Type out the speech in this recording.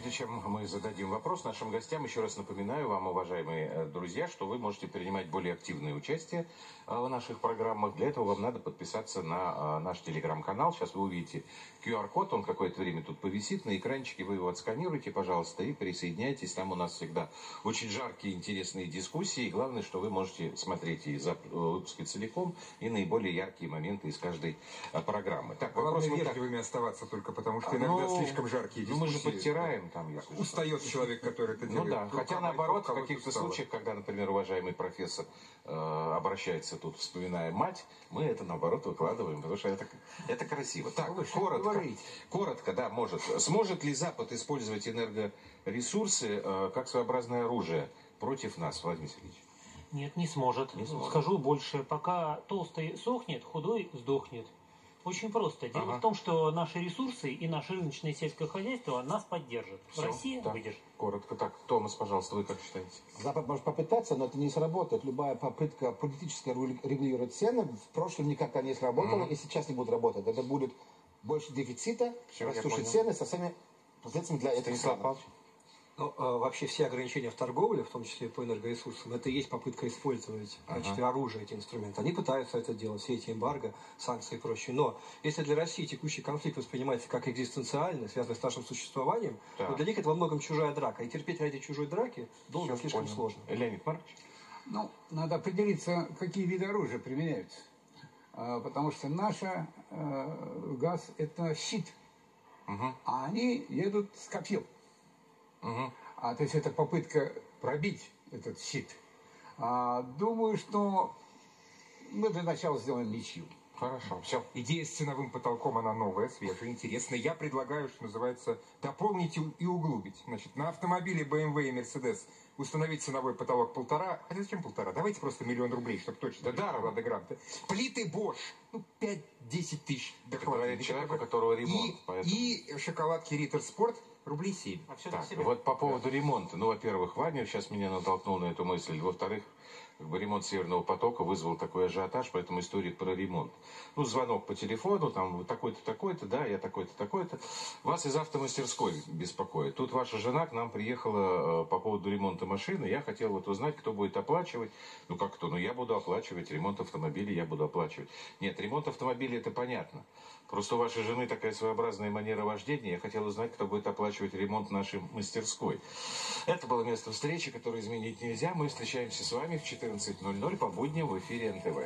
Прежде чем мы зададим вопрос нашим гостям, еще раз напоминаю вам, уважаемые э, друзья, что вы можете принимать более активное участие э, в наших программах. Для этого вам надо подписаться на э, наш телеграм-канал. Сейчас вы увидите QR-код, он какое-то время тут повисит на экранчике. Вы его отсканируйте, пожалуйста, и присоединяйтесь. Там у нас всегда очень жаркие, интересные дискуссии. И главное, что вы можете смотреть и выпуски целиком, и наиболее яркие моменты из каждой программы. Так, Главное вопрос вежливыми так... оставаться только, потому что иногда ну, слишком жаркие дискуссии. Ну, мы же подтираем там, если Устает что. человек, который это делает. Ну да, хотя наоборот, в каких-то случаях, когда, например, уважаемый профессор э, обращается тут, вспоминая мать, мы это наоборот выкладываем, потому что это, это красиво. Так, Вы коротко, коротко, да, может. Сможет ли Запад использовать энергоресурсы э, как своеобразное оружие против нас, Владимир Сергеевич? Нет, не сможет. не сможет. Скажу больше, пока толстый сохнет, худой сдохнет. Очень просто. Дело ага. в том, что наши ресурсы и наше рыночное сельское хозяйство нас поддержат. Все, Россия да. выдержит. Коротко так. Томас, пожалуйста, вы как считаете? Запад может попытаться, но это не сработает. Любая попытка политически регулировать цены в прошлом никогда не сработала mm и сейчас не будет работать. Это будет больше дефицита, Все, растущие цены со всеми последствиями для этого. Станислав Павлович? Ну, а вообще все ограничения в торговле, в том числе по энергоресурсам, это и есть попытка использовать в качестве ага. оружия эти инструменты. Они пытаются это делать, все эти эмбарго, санкции и прочее. Но если для России текущий конфликт воспринимается как экзистенциальный, связанный с нашим существованием, да. то для них это во многом чужая драка. И терпеть ради чужой драки долго Все слишком понял. сложно. Леонид Маркович? Ну, надо определиться, какие виды оружия применяются. А, потому что наша э, газ – это щит, угу. а они едут с копьем. Угу. А, то есть это попытка пробить этот щит. А, думаю, что мы для начала сделаем ничью. Хорошо, все. Идея с ценовым потолком, она новая, свежая, интересная. Я предлагаю, что называется, дополнить и углубить. Значит, на автомобиле BMW и Mercedes установить ценовой потолок полтора. А зачем полтора? Давайте просто миллион рублей, чтобы точно. Да даром, Влада Гранта. Плиты Bosch, ну, 5-10 тысяч. Да человеку, у которого ремонт. И, поэтому... и шоколадки Риттер Спорт рублей 7. А так, вот по поводу да. ремонта. Ну, во-первых, Ваня сейчас меня натолкнул на эту мысль. Во-вторых, как бы ремонт Северного потока вызвал такой ажиотаж, поэтому история про ремонт. Ну, звонок по телефону, там, такой-то, такой-то, да, я такой-то, такой-то. Вас из автомастерской беспокоит. Тут ваша жена к нам приехала э, по поводу ремонта машины. Я хотел вот узнать, кто будет оплачивать. Ну, как кто? Ну, я буду оплачивать. Ремонт автомобиля я буду оплачивать. Нет, ремонт автомобиля это понятно. Просто у вашей жены такая своеобразная манера вождения. Я хотел узнать, кто будет оплачивать ремонт нашей мастерской. Это было место встречи, которое изменить нельзя. Мы встречаемся с вами в 14.00 по будням в эфире НТВ.